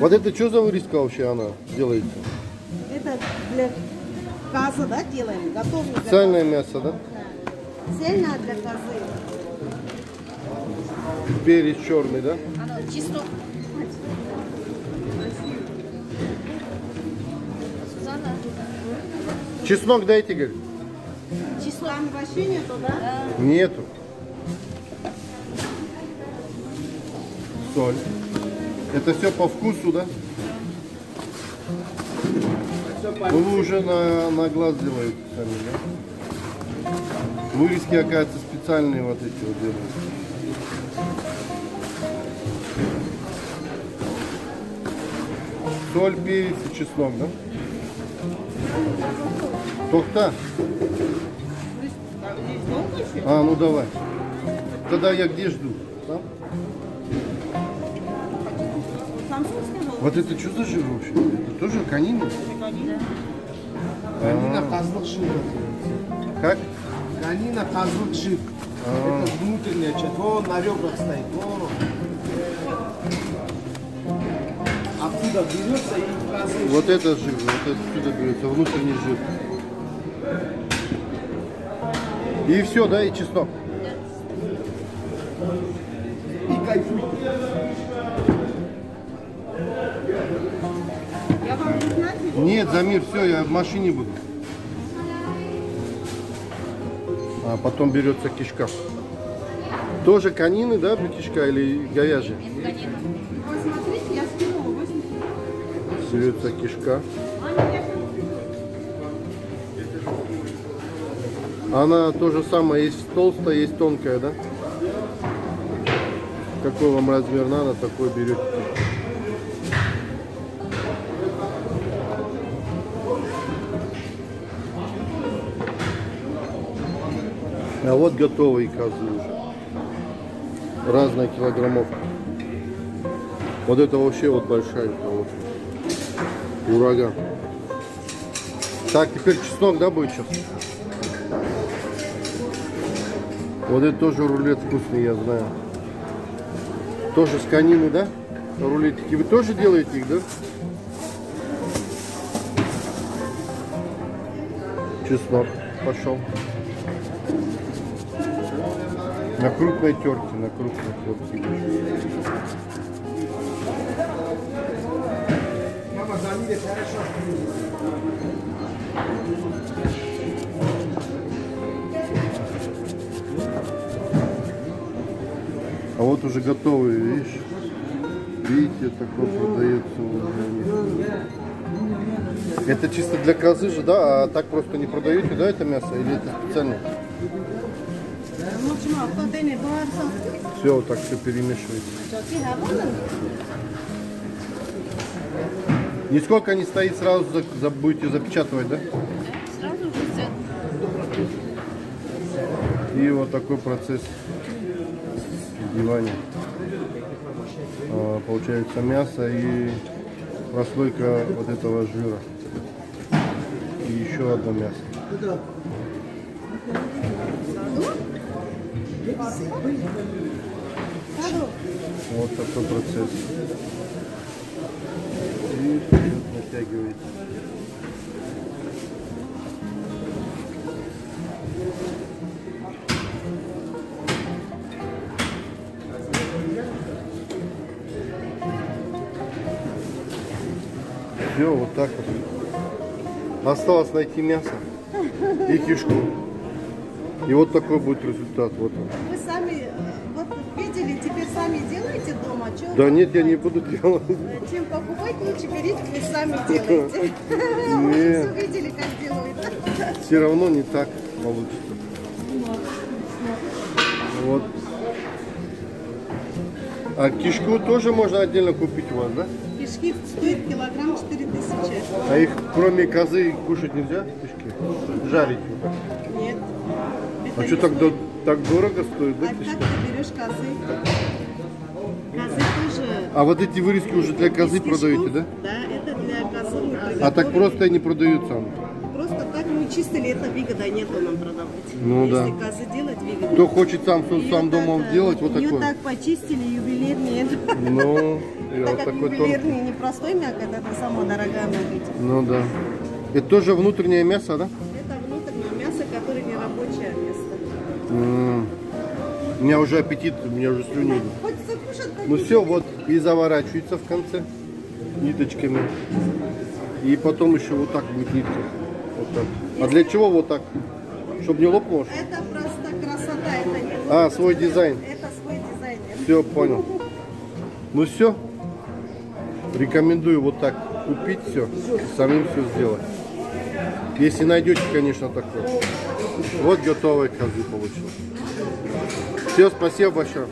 Вот это что за вырезка вообще она делается? Это для козы, да, делаем? Готовим для Специальное мясо, да? козы. Цельно для козы. Перец черный, да? Оно чисто. Сузанна. Чеснок дайте, говорит. Число там вообще нету, да? Нету. Соль. Это все по вкусу, да? Ну, вы уже на, на глаз делаете сами, да? Вырезки, оказывается, специальные вот эти вот делают. Соль, перец и чеснок, да? Тохта. А, ну давай. Тогда я где жду? Там? Вот это что за жир вообще? Это тоже конина? Конина козлық жир. Как? Конина козлық жир. Это внутренняя часть. Вон на ребрах стоит. Вон. Оттуда берется и козы. Вот это жир, вот это сюда берется, внутренний жир. И все, да, и чеснок. И кайфуй. Нет, Замир, все, я в машине буду. А потом берется кишка. Тоже конины, да, кишка или говяжья? Вы смотрите, я скинула 80. Берется кишка. Она то же самое, есть толстая, есть тонкая, да? Какой вам размер надо, такой берете. А вот готовые козы уже. Разная килограммовка. Вот это вообще вот большая колодка. Ураган. Так, теперь чеснок, да, будет сейчас? Вот это тоже рулет вкусный, я знаю. Тоже с конины, да? Рулетики. Вы тоже делаете их, да? Чеснок пошел. На крупной терке, на крупной терке. Мама, замили, хорошо. А вот уже готовые, видишь? Видите, такое продается уже. Это чисто для козы же, да? А так просто не продаете, да, это мясо? Или это специально? Все, вот так все перемешивается. Нисколько не стоит, сразу за, за- будете запечатывать, да? Сразу же. И вот такой процесс вдевания. А, Получается мясо и прослойка вот этого жира. И еще одно мясо. Вот такой процесс. И вперед натягиваете. Все, вот так вот. Осталось найти мясо и кишку. И вот такой будет результат. Вот он. Вы сами, э, вот видели, теперь сами делаете дома? Чё Да вы- нет, я не буду делать. Чем покупать лучше берите, вы сами делаете. Вы Нет. все видели, как делают. Все равно не так получится. Вот. А кишку тоже можно отдельно купить у вас, да? Пешки стоит килограмм 4000. А их кроме козы кушать нельзя? Кишки? Жарить? А что так, до- так дорого стоит, да, А ты берешь козы? Козы тоже. А вот эти вырезки уже для козы кишков. продаете, да? Да, это для козы. мы А так просто и не продаются. они. Просто так мы почистили, это выгода нету нам продавать. Ну Если да. козы делать, выгода. Кто хочет сам, сам так, дома э, делать, вот такой. так почистили, ювелирнее. Ну, Так вот как торт. ювелирный не простой мякоть, это самая дорогая мякоть. Ну да. Это тоже внутреннее мясо, да? Это внутреннее мясо, которое не рабочее место. М. У меня уже аппетит, у меня уже слюни Ну и все, вот и заворачивается в конце ниточками. И потом еще вот так будет нитка. Вот так. А для чего вот так? Чтобы не лопнуло? Это просто красота, это не А, свой дизайн. Это свой дизайн. Все, понял. Ну все. Рекомендую вот так купить все, самим все сделать. Если найдете, конечно, такое. Вот готовые козы получилось. Все, спасибо большое.